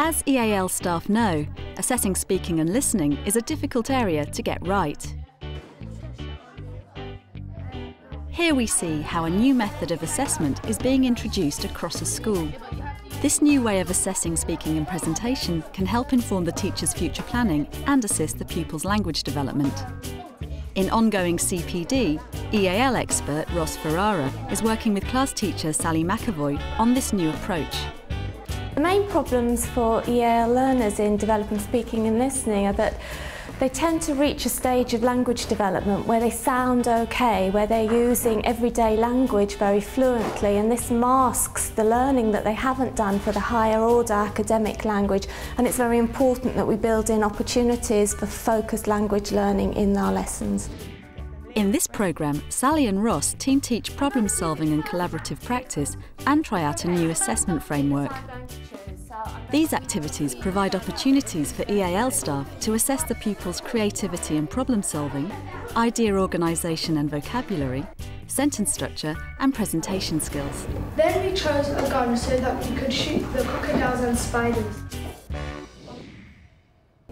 As EAL staff know, assessing speaking and listening is a difficult area to get right. Here we see how a new method of assessment is being introduced across a school. This new way of assessing speaking and presentation can help inform the teacher's future planning and assist the pupil's language development. In ongoing CPD, EAL expert Ross Ferrara is working with class teacher Sally McAvoy on this new approach. The main problems for EAL learners in developing speaking and listening are that they tend to reach a stage of language development where they sound okay, where they're using everyday language very fluently and this masks the learning that they haven't done for the higher order academic language and it's very important that we build in opportunities for focused language learning in our lessons. In this programme, Sally and Ross team teach problem solving and collaborative practice and try out a new assessment framework. These activities provide opportunities for EAL staff to assess the pupils' creativity and problem solving, idea organisation and vocabulary, sentence structure and presentation skills. Then we chose a gun so that we could shoot the crocodiles and spiders.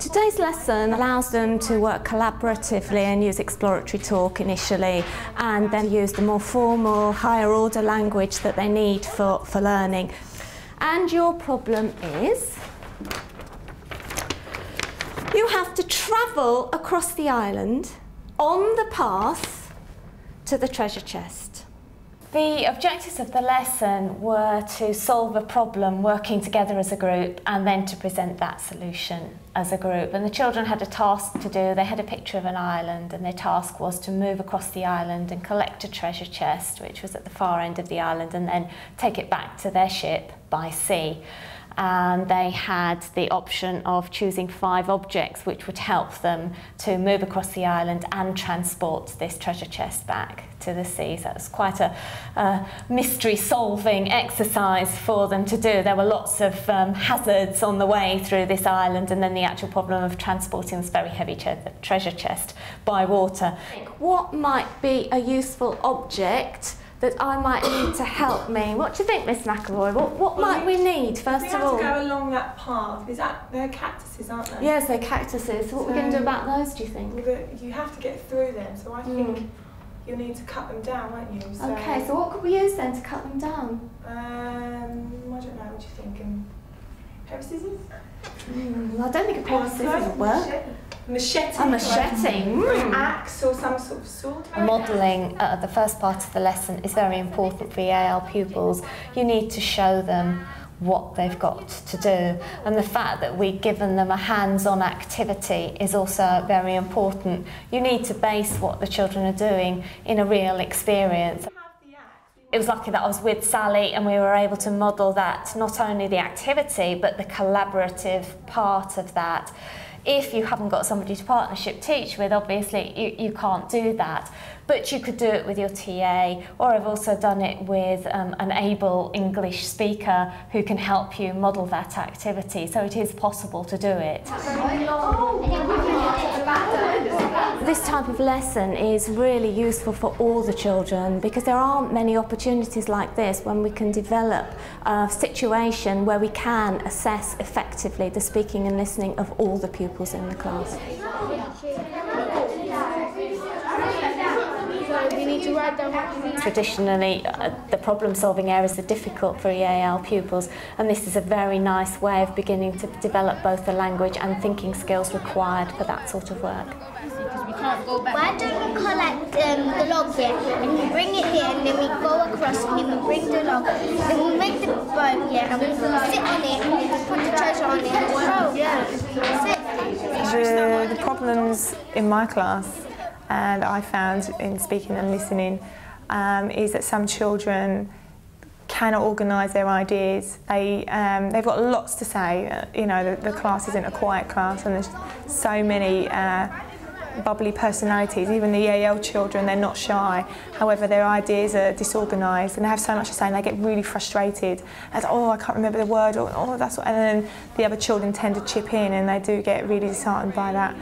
Today's lesson allows them to work collaboratively and use exploratory talk initially and then use the more formal, higher order language that they need for, for learning. And your problem is you have to travel across the island on the path to the treasure chest. The objectives of the lesson were to solve a problem working together as a group and then to present that solution as a group. And the children had a task to do. They had a picture of an island and their task was to move across the island and collect a treasure chest, which was at the far end of the island, and then take it back to their ship by sea and they had the option of choosing five objects which would help them to move across the island and transport this treasure chest back to the sea. So it was quite a, a mystery solving exercise for them to do. There were lots of um, hazards on the way through this island and then the actual problem of transporting this very heavy treasure chest by water. What might be a useful object that I might need to help me. What do you think, Miss McAvoy? What, what well, might we, need, first of all? We have to go along that path. Is that, they're cactuses, aren't they? Yes, they're cactuses. So what so, are we going to do about those, do you think? Well, you have to get through them, so I mm. think you'll need to cut them down, won't you? So, okay, so what could we use then to cut them down? Um, I don't know, what do you think? Um, pair of scissors? Mm, I don't think a pair of scissors would work. Machete. A machete. Mm. Axe or some sort of sword. Modelling at the first part of the lesson is very important for EAL pupils. You need to show them what they've got to do and the fact that we've given them a hands-on activity is also very important. You need to base what the children are doing in a real experience. It was lucky that I was with Sally and we were able to model that, not only the activity but the collaborative part of that if you haven't got somebody to partnership teach with, obviously you, you can't do that. But you could do it with your TA, or I've also done it with um, an able English speaker who can help you model that activity. So it is possible to do it. This type of lesson is really useful for all the children because there aren't many opportunities like this when we can develop a situation where we can assess effectively the speaking and listening of all the pupils in the class. Traditionally, uh, the problem-solving areas are difficult for EAL pupils, and this is a very nice way of beginning to develop both the language and thinking skills required for that sort of work. Why don't we collect um, the log here and we bring it here and then we go across and then we bring the log. Then we make the boat here and we sit on it and we put the treasure on it and row. Yeah. The, the problems in my class and I found in speaking and listening um, is that some children cannot organise their ideas. They, um, they've got lots to say. Uh, you know, the, the, class isn't a quiet class and there's so many uh, bubbly personalities. Even the EAL children, they're not shy. However, their ideas are disorganised and they have so much to say and they get really frustrated. As, oh, I can't remember the word, or oh, that's what, and then the other children tend to chip in and they do get really disheartened by that.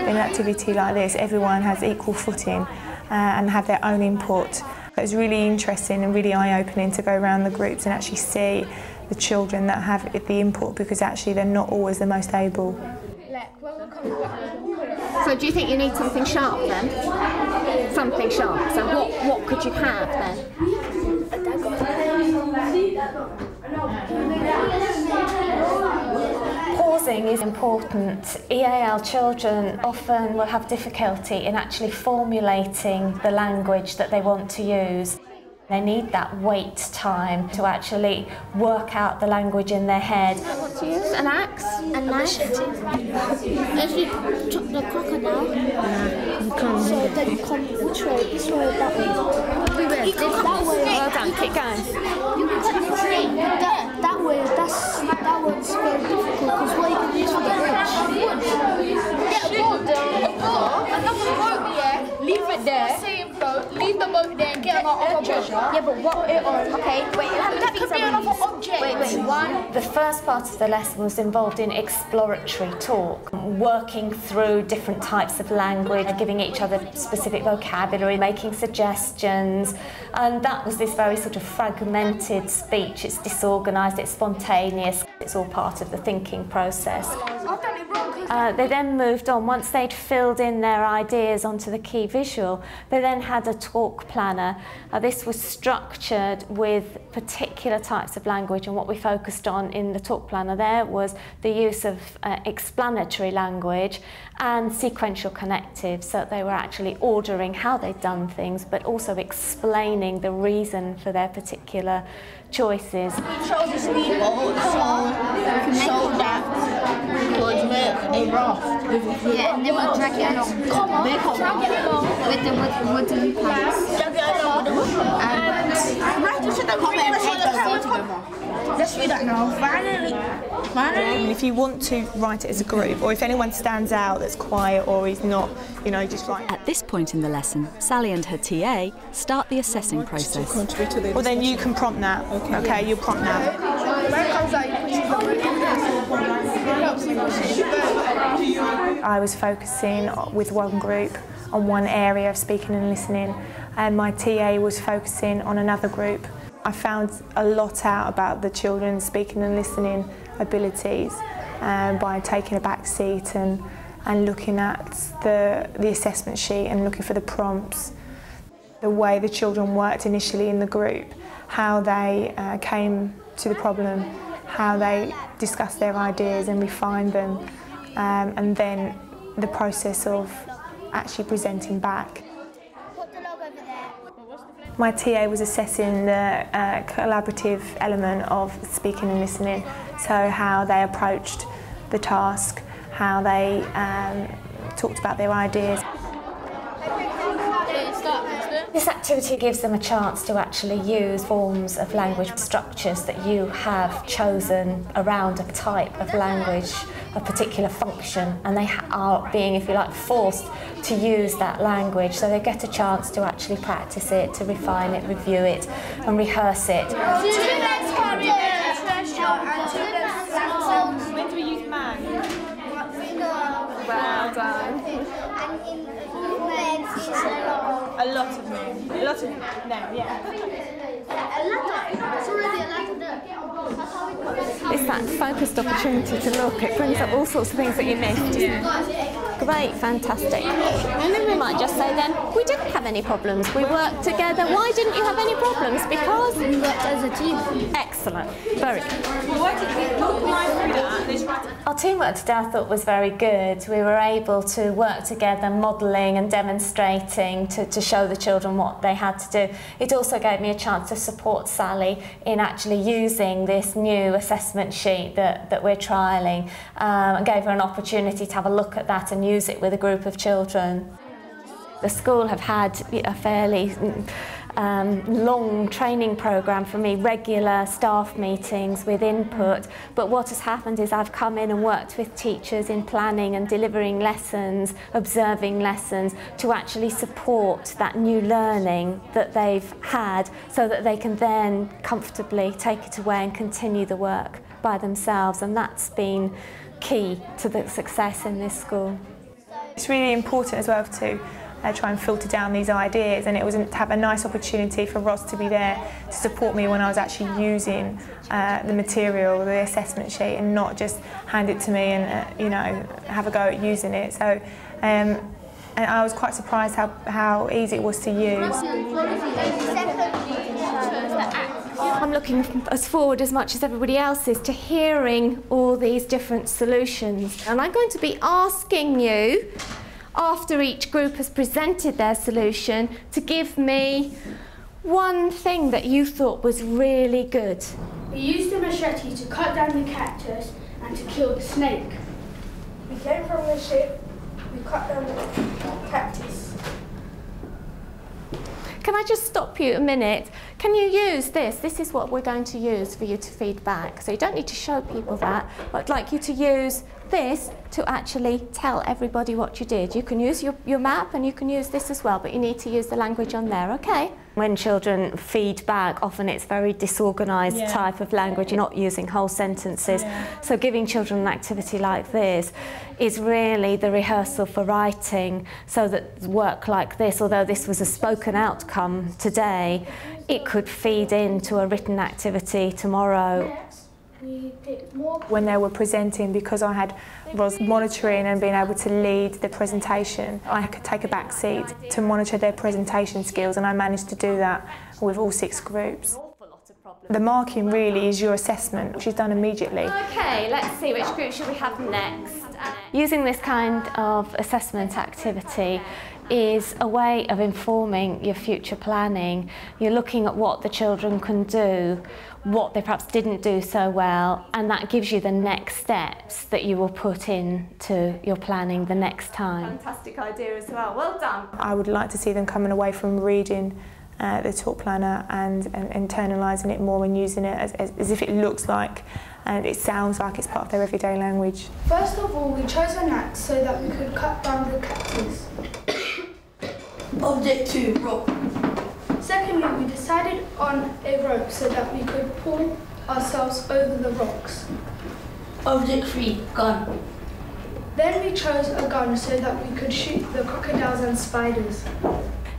In an activity like this, everyone has equal footing uh, and have their own input. It was really interesting and really eye-opening to go around the groups and actually see the children that have the input because actually they're not always the most able. So do you think you need something sharp then? Something sharp. So what, what could you have then? Pausing is important. EAL children often will have difficulty in actually formulating the language that they want to use. They need that wait time to actually work out the language in their head. What to use? An axe? A knife. If you chop the crocodile, You can't. so then you come which way? This way or that way? You can come that way. Well done, keep going. You can take the tree. That, that way, that's, that one's very difficult because what you can use for the bridge. Get a boat, a boat, another boat, yeah. Leave it there. Same boat. Leave the boat there and get another treasure. Yeah, but what, it on? okay, wait, That could be another object. Wait, wait, one, The first part of the lesson was involved in exploratory talk, working through different types of language, giving each other specific vocabulary, making suggestions, and that was this very sort of fragmented speech. It's disorganised, it's spontaneous, it's all part of the thinking process. Uh, they then moved on. Once they'd filled in their ideas onto the key visual, they then had a talk planner. Uh, this was structured with particular types of language, and what we focused on in the talk planner there was the use of uh, explanatory language and sequential connectives, so that they were actually ordering how they'd done things, but also explaining the reason for their particular choices. Show the speedboat so, so that we could make a raft. yeah, and then we'll drag it along. Come on, drag it along. With the wood, wooden planks. Drag it along with the And right to the comment and head together. Let's do that now. Finally, finally. And if you want to write it as a group, or if anyone stands out that's quiet or is not, you know, just write. At this point in the lesson, Sally and her TA start the assessing process. Well, then you can prompt that. Okay, you'll prompt that. I was focusing with one group on one area of speaking and listening and my TA was focusing on another group. I found a lot out about the children's speaking and listening abilities um, by taking a back seat and, and looking at the, the assessment sheet and looking for the prompts. The way the children worked initially in the group, how they uh, came to the problem how they discuss their ideas and refine them, um, and then the process of actually presenting back. My TA was assessing the uh, collaborative element of speaking and listening, so how they approached the task, how they um, talked about their ideas. This activity gives them a chance to actually use forms of language structures that you have chosen around a type of language, a particular function, and they are being, if you like, forced to use that language. So they get a chance to actually practice it, to refine it, review it, and rehearse it. To the next part, treasure and to the next When do we use man? Well done. And in words is a lot. Of men. A lot of no, yeah. A lot of. It's already a lot of them. That's how we call it. It's that focused opportunity to look. It brings up all sorts of things that you missed. Great, fantastic. And then we might just say then, we didn't have any problems. We worked together. Why didn't you have any problems? Because We worked as a team. Excellent. Very good. Our teamwork today I thought was very good. We were able to work together, modelling and demonstrating to, to show the children what they had to do. It also gave me a chance to support Sally in actually using this new assessment sheet that, that we're trialling um, and gave her an opportunity to have a look at that and use it with a group of children. The school have had a fairly um, long training program for me, regular staff meetings with input. But what has happened is I've come in and worked with teachers in planning and delivering lessons, observing lessons to actually support that new learning that they've had so that they can then comfortably take it away and continue the work by themselves. And that's been key to the success in this school. It's really important as well to uh, try and filter down these ideas and it was to have a nice opportunity for Ross to be there to support me when I was actually using uh, the material, the assessment sheet and not just hand it to me and uh, you know have a go at using it. So um, and I was quite surprised how, how easy it was to use. I'm looking as forward as much as everybody else is to hearing all these different solutions. And I'm going to be asking you, after each group has presented their solution, to give me one thing that you thought was really good. We used a machete to cut down the cactus and to kill the snake. We came from the ship, we cut down the cactus. Can I just stop you a minute? Can you use this? This is what we're going to use for you to feed back. So you don't need to show people that, but I'd like you to use this to actually tell everybody what you did. You can use your, your map and you can use this as well, but you need to use the language on there, okay? When children feed back, often it's very disorganised Yeah. type of language, You're not using whole sentences. Yeah. So giving children an activity like this is really the rehearsal for writing so that work like this, although this was a spoken outcome today, it could feed into a written activity tomorrow We did more when they were presenting because I had was monitoring and being able to lead the presentation. I could take a back seat to monitor their presentation skills and I managed to do that with all six groups. The marking really is your assessment, which is done immediately. Okay, let's see which group should we have next. Using this kind of assessment activity is a way of informing your future planning. You're looking at what the children can do, what they perhaps didn't do so well, and that gives you the next steps that you will put into your planning the next time. Fantastic idea as well. Well done. I would like to see them coming away from reading uh, the talk planner and, and internalising it more and using it as, as, as if it looks like and it sounds like it's part of their everyday language. First of all, we chose an axe so that we could cut down the cactus. Object 2, rope. Secondly, we decided on a rope so that we could pull ourselves over the rocks. Object 3, gun. Then we chose a gun so that we could shoot the crocodiles and spiders.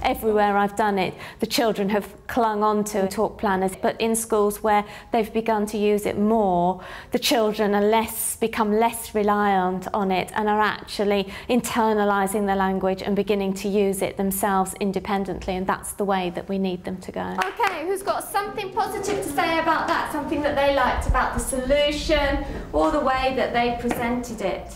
Everywhere I've done it, the children have clung on to talk planners, but in schools where they've begun to use it more, the children are less, become less reliant on it and are actually internalising the language and beginning to use it themselves independently, and that's the way that we need them to go. Okay, who's got something positive to say about that? Something that they liked about the solution or the way that they presented it?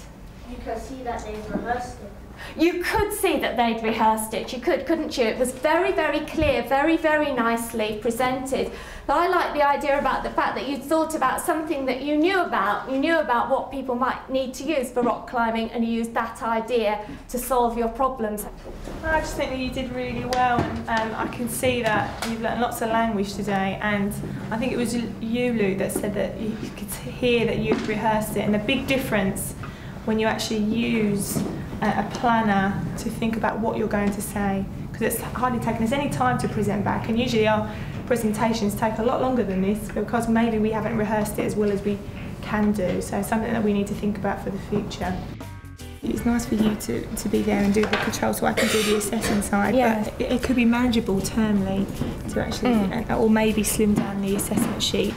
You can see that they've rehearsed it. You could see that they'd rehearsed it. You could, couldn't you? It was very, very clear, very, very nicely presented. But I like the idea about the fact that you thought about something that you knew about. You knew about what people might need to use for rock climbing, and you used that idea to solve your problems. I just think that you did really well, and um, I can see that you've learned lots of language today. And I think it was you, Lou, that said that you could hear that you'd rehearsed it, and the big difference when you actually use a, a planner to think about what you're going to say because it's hardly taken us any time to present back and usually our presentations take a lot longer than this because maybe we haven't rehearsed it as well as we can do so something that we need to think about for the future. It's nice for you to, to be there and do the control so I can do the assessing side. Yeah. But it, it could be manageable termly to actually, mm. uh, or maybe slim down the assessment sheet,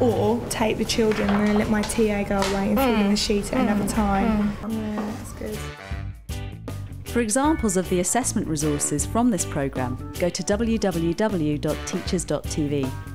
or take the children and then let my TA go away and fill in mm. the sheet at another mm. time. Yeah, that's good. For examples of the assessment resources from this programme, go to www.teachers.tv.